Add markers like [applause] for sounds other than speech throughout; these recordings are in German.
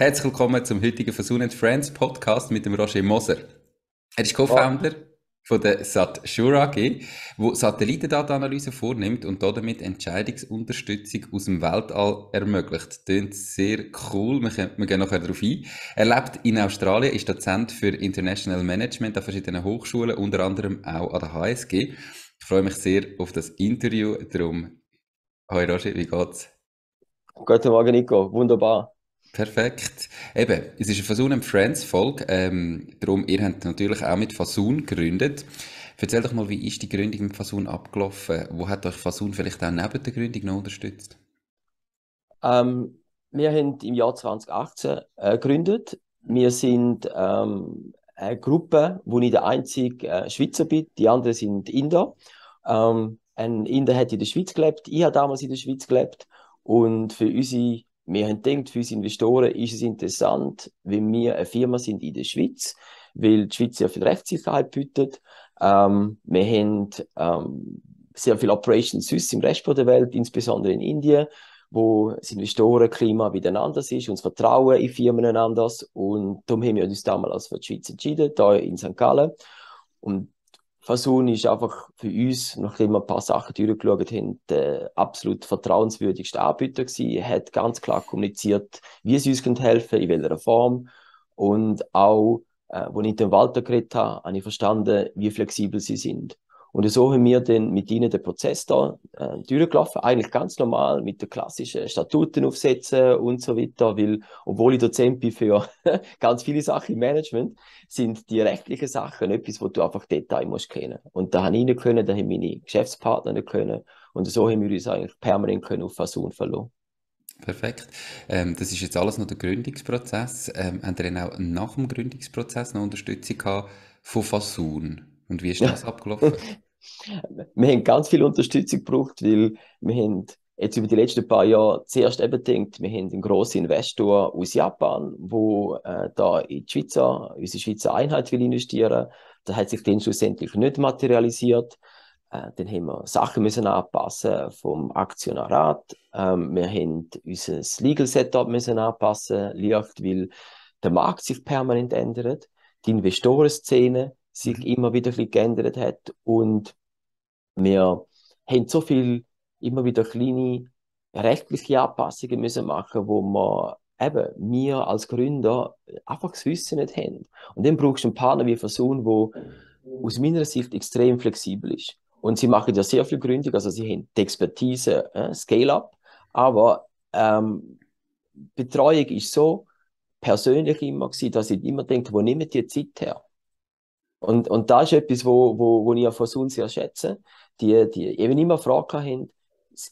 Herzlich willkommen zum heutigen Versuch Friends Podcast mit dem Roger Moser. Er ist Co-Founder von der SatSure AG, wo Satellitendatenanalyse vornimmt und damit Entscheidungsunterstützung aus dem Weltall ermöglicht. Klingt sehr cool, wir, können, wir gehen nachher darauf ein. Er lebt in Australien, ist Dozent für International Management an verschiedenen Hochschulen, unter anderem auch an der HSG. Ich freue mich sehr auf das Interview, darum, Hoi Roger, wie geht's? Guten Morgen, Nico. Wunderbar. Perfekt. Eben, es ist eine Fasun and Friends Folge. Ähm, darum, ihr habt natürlich auch mit Fasun gegründet. Erzähl doch mal, wie ist die Gründung mit Fasun abgelaufen? Wo hat euch Fasun vielleicht auch neben der Gründung noch unterstützt? Ähm, wir haben im Jahr 2018 äh, gegründet. Wir sind ähm, eine Gruppe, wo ich der einzige äh, Schweizer bin, die anderen sind Inder. Ähm, ein Inder hat in der Schweiz gelebt, ich habe damals in der Schweiz gelebt und für unsere wir haben gedacht, für unsere Investoren ist es interessant, wenn wir eine Firma sind in der Schweiz, weil die Schweiz sehr viel Rechtssicherheit bietet. Ähm, wir haben ähm, sehr viel Operations Süß im Rest der Welt, insbesondere in Indien, wo das Investorenklima wieder anders ist und das Vertrauen in Firmen anders. Und darum haben wir uns damals für die Schweiz entschieden, hier in St. Gallen. Und Fasun ist einfach für uns, nachdem wir ein paar Sachen durchgeschaut haben, der absolut vertrauenswürdigste Anbieter gewesen. Er hat ganz klar kommuniziert, wie sie uns helfen können, in welcher Form. Und auch, äh, als ich mit dem Walter geredet habe, habe ich verstanden, wie flexibel sie sind. Und so haben wir dann mit ihnen den Prozess da äh, durchgelaufen, eigentlich ganz normal mit den klassischen Statuten aufsetzen und so weiter, weil, obwohl ich Dozent bin für [laughs] ganz viele Sachen im Management, sind die rechtlichen Sachen etwas, wo du einfach Detail musst kennen. Und da haben ich nicht können, da haben meine Geschäftspartner nicht können. Und so haben wir uns eigentlich permanent können auf Fasun verloren. Perfekt. Ähm, das ist jetzt alles noch der Gründungsprozess. Ähm, haben ihr dann auch nach dem Gründungsprozess noch Unterstützung gehabt von Fasun? Und wie ist das abgelaufen? [laughs] wir haben ganz viel Unterstützung gebraucht, weil wir haben jetzt über die letzten paar Jahre zuerst eben gedacht, wir haben einen grossen Investor aus Japan, wo äh, da in die Schweizer, unsere Schweizer Einheit will investieren. Das hat sich dann schlussendlich nicht materialisiert. Äh, dann haben wir Sachen müssen anpassen vom Aktionarat. Ähm, wir haben unser Legal Setup müssen anpassen, leicht, weil der Markt sich permanent ändert. Die Investorenszene sich mhm. immer wieder ein bisschen geändert hat und wir haben so viel immer wieder kleine rechtliche Anpassungen müssen machen, wo wir eben wir als Gründer einfach das Wissen nicht haben. Und dann brauchst du einen Partner wie Versun, wo aus meiner Sicht extrem flexibel ist. Und sie machen ja sehr viel Gründung, also sie haben die Expertise, äh, Scale-up, aber ähm, Betreuung ist so persönlich immer gewesen, dass ich immer denke, wo nehmen die Zeit her? Und, und da ist etwas, wo, wo, wo ich von uns sehr schätze. Die, die eben immer Fragen haben,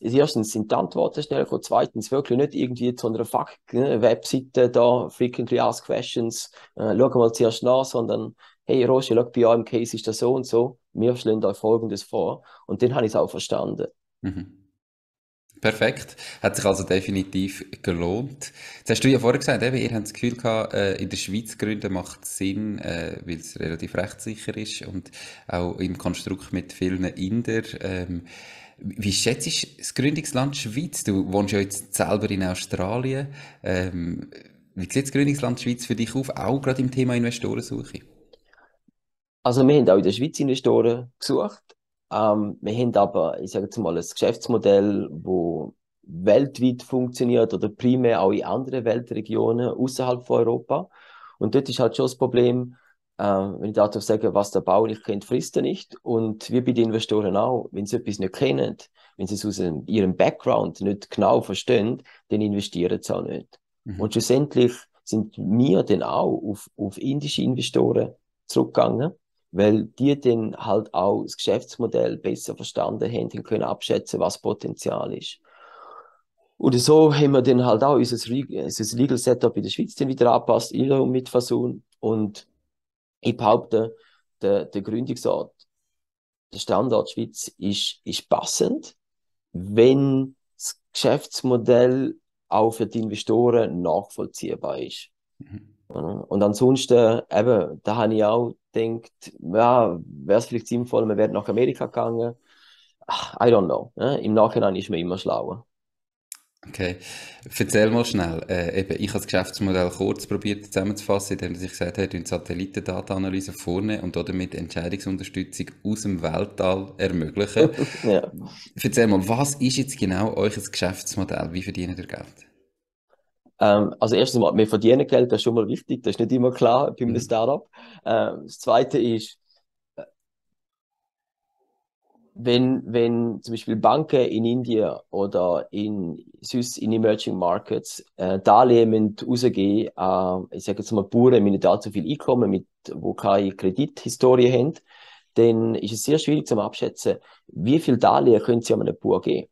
erstens sind die Antworten schnell, und zweitens wirklich nicht irgendwie zu einer Fakt-Webseite da, frequently asked questions, äh, schauen mal zuerst nach, sondern hey Roger, schau, bei eurem Case ist das so und so, wir stellen euch Folgendes vor. Und dann habe ich es auch verstanden. Mhm. Perfekt. Hat sich also definitiv gelohnt. Jetzt hast du ja vorher gesagt, eben, ihr habt das Gefühl gehabt, äh, in der Schweiz gründen macht Sinn, äh, weil es relativ rechtssicher ist und auch im Konstrukt mit vielen Inder. Ähm, wie schätzt du das Gründungsland Schweiz? Du wohnst ja jetzt selber in Australien. Ähm, wie sieht das Gründungsland Schweiz für dich auf, auch gerade im Thema Investorensuche? Also wir haben auch in der Schweiz Investoren gesucht. Ähm, wir haben aber, ich sage jetzt mal, ein Geschäftsmodell, wo weltweit funktioniert oder primär auch in anderen Weltregionen außerhalb von Europa. Und dort ist halt schon das Problem, äh, wenn ich dazu sage, was der Bau nicht kennt, frisst er nicht. Und wie bei den Investoren auch, wenn sie etwas nicht kennen, wenn sie es aus ihrem Background nicht genau verstehen, dann investieren sie auch nicht. Mhm. Und schlussendlich sind wir dann auch auf, auf indische Investoren zurückgegangen weil die dann halt auch das Geschäftsmodell besser verstanden haben und können abschätzen, was Potenzial ist. Und so haben wir dann halt auch unser, unser Legal Setup in der Schweiz dann wieder angepasst, mit Fasun. Und ich behaupte, der, der Gründungsort, der Standort Schweiz ist, ist passend, wenn das Geschäftsmodell auch für die Investoren nachvollziehbar ist. Mhm. Und ansonsten, eben, da habe ich auch gedacht, ja, wäre es vielleicht sinnvoll, man wäre nach Amerika gegangen. Ach, I don't know. Ne? Im Nachhinein ist man immer schlauer. Okay, erzähl mal schnell. Äh, eben, ich habe das Geschäftsmodell kurz probiert zusammenzufassen, indem ich gesagt habe, Satellitendatenanalyse vorne und damit Entscheidungsunterstützung aus dem Weltall ermöglichen. [laughs] ja. Erzähl mal, was ist jetzt genau euer Geschäftsmodell? Wie verdient ihr Geld? Ähm, also erstens mal, wir verdienen Geld, das ist schon mal wichtig, das ist nicht immer klar bei einem mhm. Startup. Ähm, das Zweite ist, wenn, wenn zum Beispiel Banken in Indien oder in, sonst in Emerging Markets äh, Darlehen rausgehen, äh, ich sage jetzt mal Bauern mit nicht allzu viel Einkommen, mit, wo keine Kredithistorie haben, dann ist es sehr schwierig zu abschätzen, wie viel Darlehen können sie an einen Bauer geben.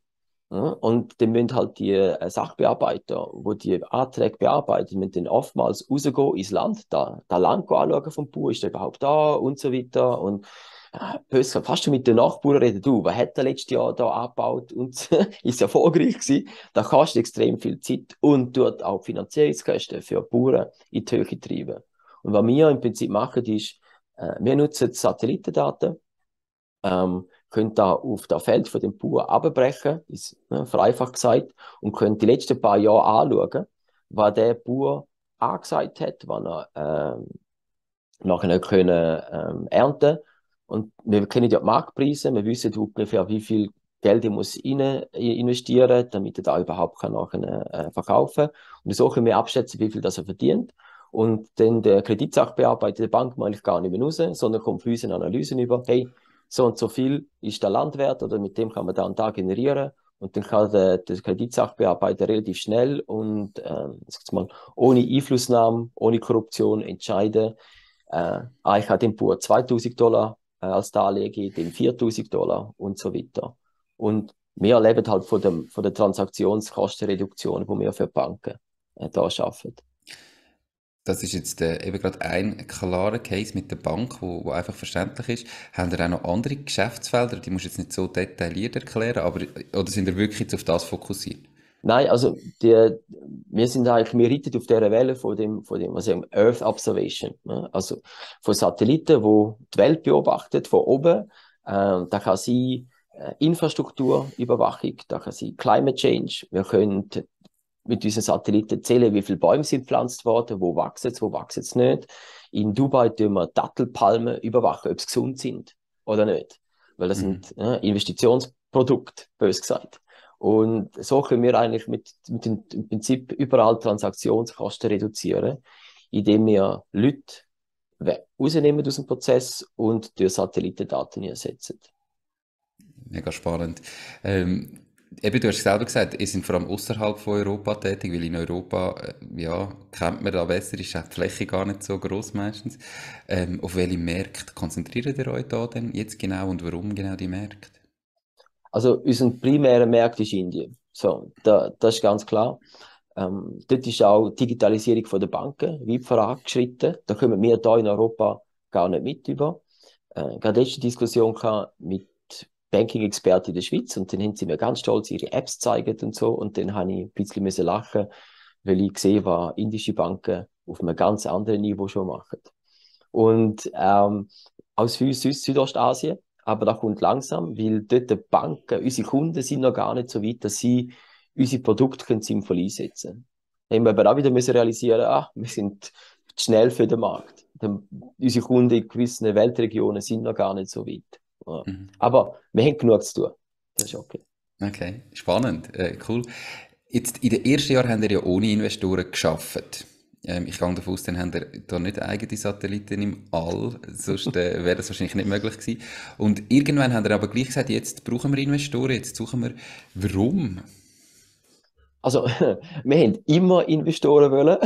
Ja, und dann müssen halt die äh, Sachbearbeiter, wo die Anträge bearbeiten, müssen dann oftmals rausgehen ins Land, da, da Land anschauen vom Bauer, ist der überhaupt da und so weiter. Und böse, fast schon mit den Nachbarn reden, du, was hat er letztes Jahr da abgebaut und [laughs] ist erfolgreich gewesen. Da kostet extrem viel Zeit und tut auch Finanzierungskosten für Bauern in die Höhe treiben. Und was wir im Prinzip machen, ist, äh, wir nutzen Satellitendaten, ähm, können da auf das Feld von dem Bauern abbrechen, ist ne, vereinfacht gesagt, und können die letzten paar Jahre anschauen, was der Bauer angesagt hat, wann er ähm, nachher können ähm, ernten. Und wir kennen ja die Marktpreise, wir wissen ungefähr, wie viel Geld ich muss rein investieren, damit er da überhaupt kann nachher, äh, verkaufen. Und so können wir abschätzen, wie viel das er verdient. Und dann der Kreditsachbearbeiter der Bank mal gar nicht mehr raus, sondern kommt für uns Analysen über, hey, so und so viel ist der Landwert oder mit dem kann man da einen Tag generieren. Und dann kann der, der Kreditsachbearbeiter relativ schnell und äh, mal, ohne Einflussnahme, ohne Korruption entscheiden, äh, ah, ich habe dem Bauer 2000 Dollar äh, als Darlehen dem 4000 Dollar und so weiter. Und wir leben halt von, dem, von der Transaktionskostenreduktion, die wir für Banken äh, da schaffen. Das ist jetzt äh, eben gerade ein klarer Case mit der Bank, wo, wo einfach verständlich ist. Haben ihr auch noch andere Geschäftsfelder? Die muss ich jetzt nicht so detailliert erklären, aber oder sind ihr wirklich jetzt auf das fokussiert? Nein, also die, wir sind eigentlich, wir reiten auf dieser Welle von dem, von dem, was sagen, Earth Observation, ne? also von Satelliten, wo die Welt beobachtet von oben. Ähm, da kann sie äh, Infrastrukturüberwachung, da kann sie Climate Change. Wir können mit unseren Satelliten zählen, wie viele Bäume sind gepflanzt worden, wo wachsen sie, wo wachsen sie nicht. In Dubai tun wir Dattelpalmen überwachen, ob sie gesund sind oder nicht. Weil das mhm. sind äh, Investitionsprodukte, bös gesagt. Und so können wir eigentlich mit, mit dem, im Prinzip überall Transaktionskosten reduzieren, indem wir Leute rausnehmen aus dem Prozess und durch Satellitendaten ersetzen. Mega spannend. Ähm, eben, du hast selber gesagt, ihr seid vor allem außerhalb von Europa tätig, weil in Europa, äh, ja, kennt man da besser, ist die Fläche gar nicht so groß meistens. Ähm, auf welche Märkte konzentriert ihr euch da denn jetzt genau und warum genau die Märkte? Also unser primärer Markt ist Indien. So, da, das ist ganz klar. Ähm, dort ist auch die Digitalisierung von der Banken weit vorangeschritten. Da kommen wir hier in Europa gar nicht mit über. Äh, gerade letzte Diskussion mit Banking-Experten in der Schweiz und dann haben sie mir ganz stolz ihre Apps gezeigt und so und dann habe ich ein bisschen müssen lachen, weil ich gesehen was indische Banken auf einem ganz anderen Niveau schon machen. Und ähm, aus uns Südostasien aber das kommt langsam, weil dort die Banken, unsere Kunden sind noch gar nicht so weit, dass sie unsere Produkte können sinnvoll einsetzen können. Dann haben wir aber auch wieder müssen realisieren, ah, wir sind schnell für den Markt. Dann, unsere Kunden in gewissen Weltregionen sind noch gar nicht so weit. Ja. Mhm. Aber wir haben genug zu tun. Das ist okay. Okay, spannend, äh, cool. Jetzt, in den ersten Jahren haben wir ja ohne Investoren geschafft. Ähm, ich gehe davon aus, dann haben wir da nicht eigene Satelliten im All, sonst äh, [laughs] wäre das wahrscheinlich nicht möglich gewesen. Und irgendwann haben wir aber gleich gesagt, jetzt brauchen wir Investoren, jetzt suchen wir. Warum? Also, [laughs] wir haben immer Investoren wollen,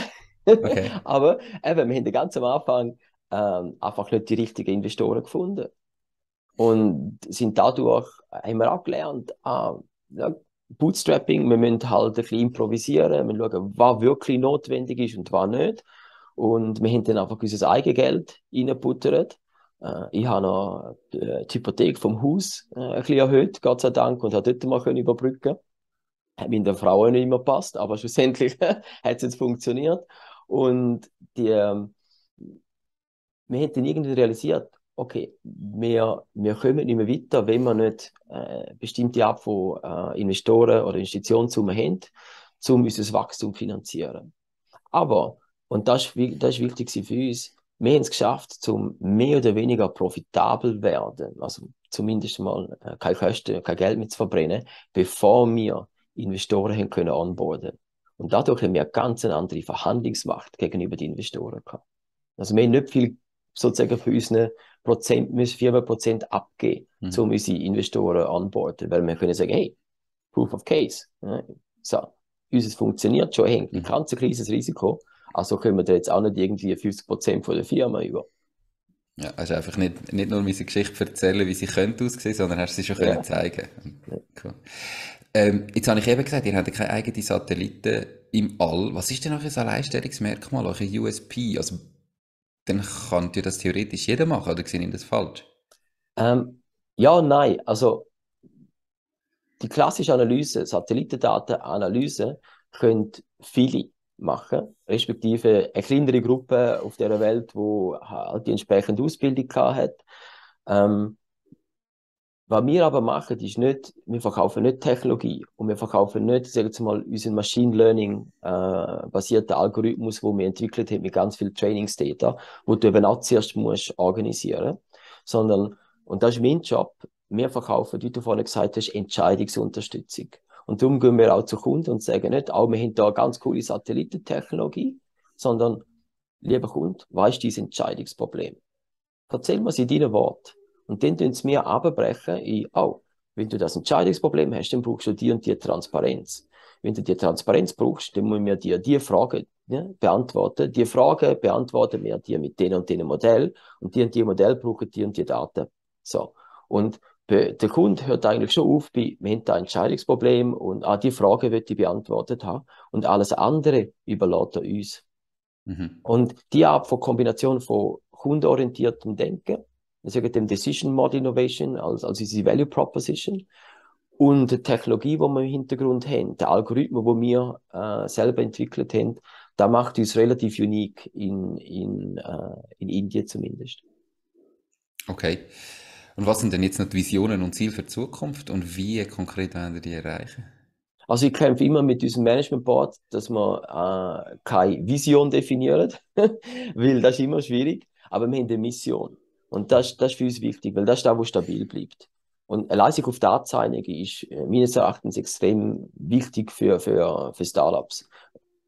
okay. [laughs] aber eben, wir haben ganz am Anfang ähm, einfach nicht die richtigen Investoren gefunden. Und sind dadurch, haben wir auch ah, ja, Bootstrapping, wir müssen halt ein bisschen improvisieren, wir schauen, was wirklich notwendig ist und was nicht. Und wir haben dann einfach unser Eigengeld reingebuttert. Äh, ich habe noch äh, die Hypothek vom Haus äh, ein bisschen erhöht, Gott sei Dank, und habe dort mal können überbrücken Hat mit der Frau nicht immer passt, aber schlussendlich [laughs] hat es jetzt funktioniert. Und die, ähm, wir haben dann irgendwie realisiert, okay, wir, wir kommen nicht mehr weiter, wenn wir nicht äh, bestimmte Art von äh, Investoren oder Investitionssummen haben, um unser Wachstum zu finanzieren. Aber, und das das wichtig für uns, wir haben es geschafft, zum mehr oder weniger profitabel werden, also zumindest mal äh, keine Kosten, kein Geld mehr zu verbrennen, bevor wir Investoren haben können onboarden. Und dadurch haben wir eine ganz andere Verhandlungsmacht gegenüber den Investoren gehabt. Also wir haben nicht viel sozusagen für unsere Prozent, müssen 4% abgeben, mhm. um unsere Investoren onboarden, weil wir können sagen, hey, Proof of Case. Ja, so, unseres funktioniert schon, hängt die ganze Krise das Risiko, also können wir da jetzt auch nicht irgendwie 50% von der Firma über. Ja, hast einfach nicht, nicht nur unsere Geschichte erzählen, wie sie könnte aussehen, sondern hast sie schon ja. können zeigen. Cool. Ähm, jetzt habe ich eben gesagt, ihr habt keine eigenen Satelliten im All. Was ist denn euch ein Alleinstellungsmerkmal, euch ein USP? Also, dann kann ja das theoretisch jeder machen, oder sehe ich das falsch? Ähm, ja nein. Also, die klassische Analyse, Satellitendatenanalyse, können viele machen, respektive eine kleinere Gruppe auf der Welt, wo halt die entsprechende Ausbildung hat. Ähm, was wir aber machen, ist nicht, wir verkaufen nicht Technologie und wir verkaufen nicht, sagen wir mal, unseren Machine Learning äh, basierten Algorithmus, wo wir entwickelt haben mit ganz viel Trainingsdata, wo du eben auch zuerst musst organisieren, sondern, und das ist mein Job, wir verkaufen, wie du vorhin gesagt hast, Entscheidungsunterstützung. Und darum gehen wir auch zu Kunden und sagen nicht, auch wir haben da ganz coole Satellitentechnologie, sondern, lieber Kunde, was ist dein Entscheidungsproblem? Erzähl mir in deinen Worten. Und dann tun sie mir abbrechen in, oh, wenn du das Entscheidungsproblem hast, dann brauchst du die und die Transparenz. Wenn du die Transparenz brauchst, dann müssen wir dir die Frage ja, beantworten. Die Frage beantworten wir dir mit den und den Modell und die und die Modell brauchen die und die Daten. So. Und der Kunde hört eigentlich schon auf bei, wir haben da ein Entscheidungsproblem und ah, die Frage wird die beantwortet haben und alles andere überlässt er uns. Mhm. Und die Art von Kombination von kundenorientiertem Denken, wir sagen dem Decision Model Innovation als, als unsere Value Proposition und die Technologie, die wir im Hintergrund haben, der Algorithmus, wo wir äh, selber entwickelt haben, da macht uns relativ unique in, in, äh, in Indien zumindest. Okay. Und was sind denn jetzt noch die Visionen und Ziele für die Zukunft und wie konkret werden wir die erreichen? Also ich kämpfe immer mit diesem Management Board, dass wir äh, keine Vision definieren, [laughs] weil das ist immer schwierig, aber wir haben eine Mission. Und das, das ist für uns wichtig, weil das ist da, wo stabil bleibt. Und allein sich auf Daten einigen ist äh, meines Erachtens extrem wichtig für, für, für Startups.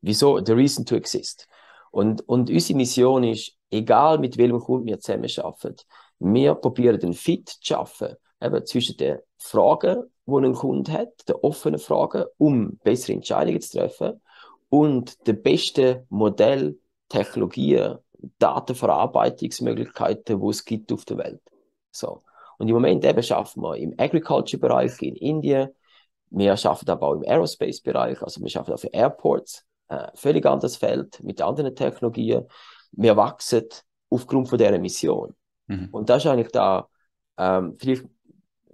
Wieso? The reason to exist. Und, und unsere Mission ist, egal mit welchem Kunden wir zusammen arbeiten, wir probieren den Fit zu schaffen, eben zwischen den Fragen, die ein Kunde hat, den offenen Fragen, um bessere Entscheidungen zu treffen, und den besten Modell, Technologien, Datenverarbeitungsmöglichkeiten, die es gibt auf der Welt. So. Und im Moment eben schaffen wir im Agriculture-Bereich in Indien, wir schaffen aber auch im Aerospace-Bereich, also wir schaffen auch für Airports, äh, völlig anderes Feld mit anderen Technologien. Wir wachsen aufgrund von dieser Mission. Mhm. Und das ist eigentlich da, ähm, vielleicht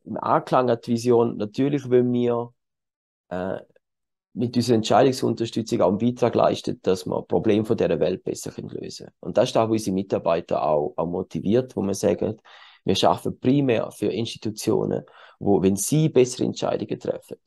im Anklang an die Vision, natürlich wollen wir äh, mit unserer Entscheidungsunterstützung auch einen Beitrag leisten, dass wir Probleme von dieser Welt besser können lösen Und das ist da, wo unsere Mitarbeiter auch, auch motiviert, wo wir sagen, wir schaffen primär für Institutionen, wo, wenn sie bessere Entscheidungen treffen,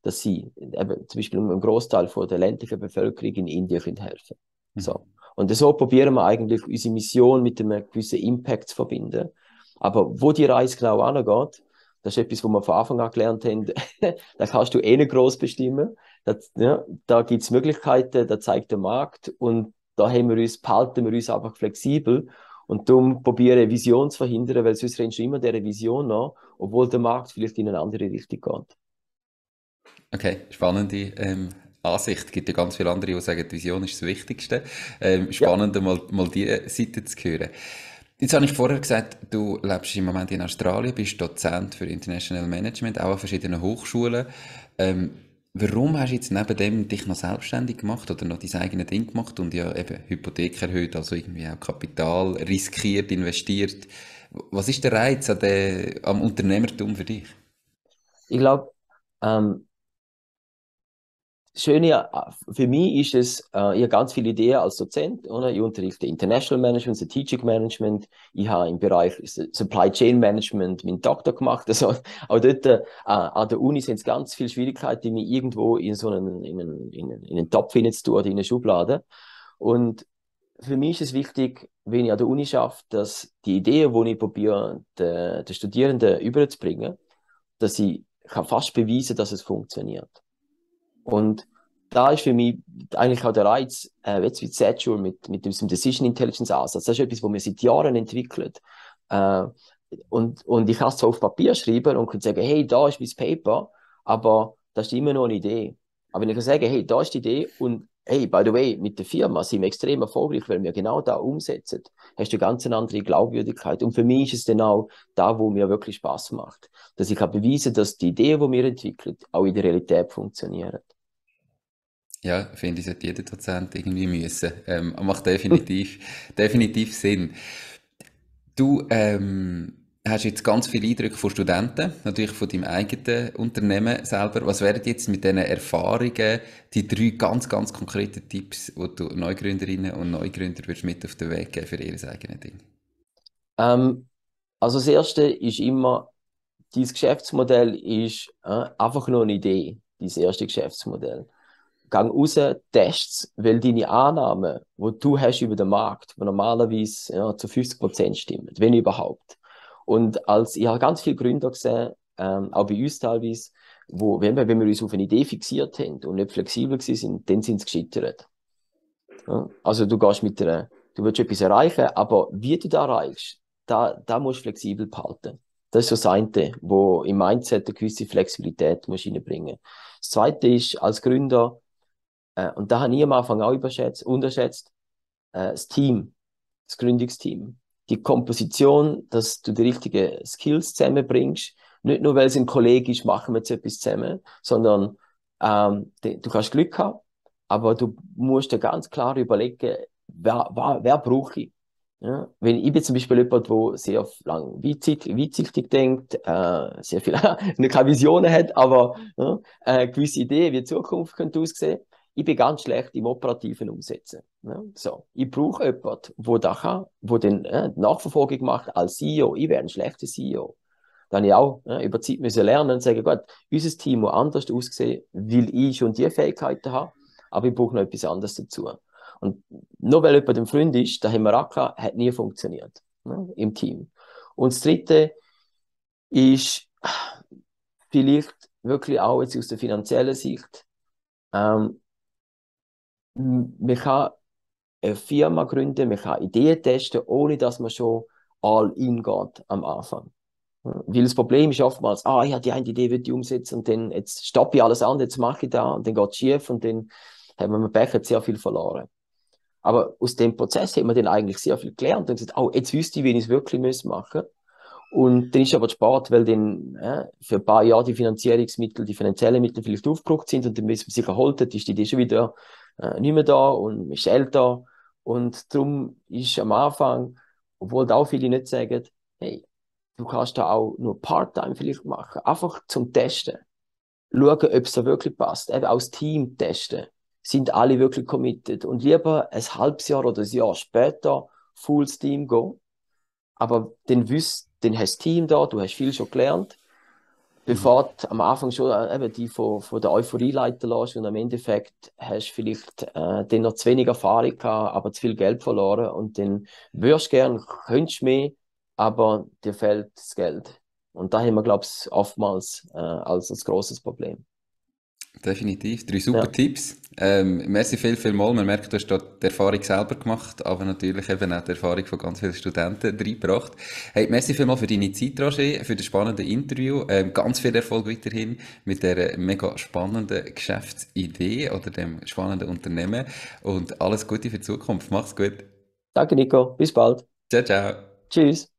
dass sie eben, zum Beispiel einem Großteil von der ländlichen Bevölkerung in Indien können helfen. Mhm. So. Und so probieren wir eigentlich unsere Mission mit einem gewissen Impact zu verbinden. Aber wo die Reise genau angeht, das ist etwas, was wir von Anfang an gelernt haben, [laughs] das kannst du eh nicht groß bestimmen. Das, ja, da gibt es Möglichkeiten, da zeigt der Markt und da haben wir uns, behalten wir uns einfach flexibel und darum probieren Vision zu verhindern, weil sonst rennst du immer dieser Vision nach, obwohl der Markt vielleicht in eine andere Richtung geht. Okay, spannende ähm, Ansicht. Es gibt ja ganz viele andere, die sagen, die Vision ist das Wichtigste. Ähm, spannend, ja. mal, mal diese Seite zu hören. Jetzt habe ich vorher gesagt, du lebst im Moment in Australien, bist Dozent für International Management, auch an verschiedenen Hochschulen. Ähm, warum hast du jetzt neben dem dich noch selbstständig gemacht oder noch dein eigenes Ding gemacht und ja eben Hypothek erhöht, also irgendwie auch Kapital riskiert, investiert? Was ist der Reiz an der, am Unternehmertum für dich? Ich glaube, ähm, Schöne äh, für mich ist es, äh, ich habe ganz viele Ideen als Dozent. Oder? Ich unterrichte International Management, Strategic Management. Ich habe im Bereich Supply Chain Management meinen Doktor gemacht. [laughs] Also auch dort äh, an der Uni sind es ganz viele Schwierigkeiten, mich irgendwo in so einen, in einen, in einen, in einen Topf hineinzutun oder in eine Schublade. Und für mich ist es wichtig, wenn ich an der Uni schaffe, dass die Ideen, die ich probiere, den, den Studierenden überzubringen, dass ich kann fast beweisen, dass es funktioniert. Und da ist für mich eigentlich auch der Reiz, äh, jetzt wie Sature mit, mit diesem Decision Intelligence Ansatz. Das ist etwas, was wir seit Jahren entwickeln. Äh, und, und ich kann es zwar auf Papier schreiben und kann sagen, hey, da ist mein Paper, aber das ist immer noch eine Idee. Aber wenn ich kann sagen, hey, da ist die Idee und hey, by the way, mit der Firma sind wir extrem erfolgreich, weil wir genau da umsetzen, hast du ganz eine andere Glaubwürdigkeit. Und für mich ist es dann auch da, wo mir wirklich Spaß macht. Dass ich kann beweisen, dass die Idee, die wir entwickeln, auch in der Realität funktioniert. Ja, finde ich, sollte jeder Dozent irgendwie müssen. Ähm, macht definitiv, [laughs] definitiv Sinn. Du ähm, hast jetzt ganz viele Eindrücke von Studenten, natürlich von deinem eigenen Unternehmen selber. Was wären jetzt mit diesen Erfahrungen die drei ganz, ganz konkreten Tipps, die du Neugründerinnen und Neugründer würdest mit auf den Weg geben für ihr eigenes Ding? Ähm, also das Erste ist immer, dieses Geschäftsmodell ist äh, einfach nur eine Idee, dieses erste Geschäftsmodell gang raus, tests, weil deine Annahmen, die du hast über den Markt, die normalerweise ja, zu 50 Prozent stimmen, wenn überhaupt. Und als ich habe ganz viele Gründer gesehen, ähm, auch bei uns teilweise, wo, wenn wir, wenn wir uns auf eine Idee fixiert haben und nicht flexibel sind, dann sind sie gescheitert. Ja? Also du gehst mit einer, du willst etwas erreichen, aber wie du das erreichst, da, da musst du flexibel behalten. Das ist so das eine, wo im Mindset eine gewisse Flexibilität muss reinbringen. Das zweite ist, als Gründer, äh, und da habe ich am Anfang auch überschätzt, unterschätzt, äh, das Team, das Gründungsteam. Die Komposition, dass du die richtigen Skills zusammenbringst. Nicht nur, weil es ein Kollege ist, machen wir jetzt etwas zusammen, sondern ähm, die, du kannst Glück haben, aber du musst dir ganz klar überlegen, wer, wer, wer brauche ich? Ja, wenn ich bin zum Beispiel jemand, der sehr lang weitsichtig, denkt, äh, sehr viel, [laughs] keine Visionen hat, aber ja, äh, gewisse Ideen, wie die Zukunft könnte aussehen, ich bin ganz schlecht im operativen Umsetzen. Ja, so. Ich brauche jemanden, der da kann, der den äh, Nachverfolgung macht als CEO. Ich wäre ein schlechter CEO. Dann habe ich auch äh, über Zeit müssen lernen und sagen, Gott, unser Team muss anders aussehen, weil ich schon die Fähigkeiten habe, aber ich brauche noch etwas anderes dazu. Und nur weil jemand ein Freund ist, da haben wir auch gehabt, hat nie funktioniert ne, im Team. Und das Dritte ist vielleicht wirklich auch jetzt aus der finanziellen Sicht, ähm, man kann eine Firma gründen, man kann Ideen testen, ohne dass man schon all in geht am Anfang. Weil das Problem ist oftmals, ah, ich habe die eine Idee, will ich umsetzen und dann jetzt stoppe ich alles an, jetzt mache ich da und dann geht es schief und dann haben wir mit Pech sehr viel verloren. Aber aus dem Prozess hat man dann eigentlich sehr viel gelernt und gesagt, oh, jetzt wüsste ich, wie ich es wirklich machen muss. Und dann ist aber spät, weil dann äh, für ein paar Jahre die Finanzierungsmittel, die finanziellen Mittel vielleicht aufgebraucht sind und dann, bis man sich erholt ist die Idee schon wieder äh, nicht mehr da und ist älter. Und darum ist am Anfang, obwohl da auch viele nicht sagen, hey, du kannst da auch nur Part-Time vielleicht machen, einfach zum Testen. Schauen, ob es da wirklich passt. Eben aus Team testen. Sind alle wirklich committed? Und lieber ein halbes Jahr oder ein Jahr später full Team gehen. Aber dann wüsst, dann hast du Team da, du hast viel schon gelernt bevor du am Anfang schon äh, eben die von, von der Euphorie leiten lässt und am Endeffekt hast du vielleicht äh, dann noch zu wenig Erfahrung gehabt, aber zu viel Geld verloren und dann würdest du gern, könntest mehr, aber dir fehlt das Geld. Und da haben wir, glaube ich, oftmals äh, als, als großes Problem. Definitiv. Drei super ja. Tipps. Ähm, merci viel, viel mal. Man merkt, du hast dort die Erfahrung selber gemacht, aber natürlich eben auch die Erfahrung von ganz vielen Studenten reingebracht. Hey, merci viel mal für deine Zeit, Roger, für das spannende Interview. Ähm, ganz viel Erfolg weiterhin mit der mega spannenden Geschäftsidee oder dem spannenden Unternehmen und alles Gute für die Zukunft. Mach's gut. Danke, Nico. Bis bald. Ciao, ciao. Tschüss.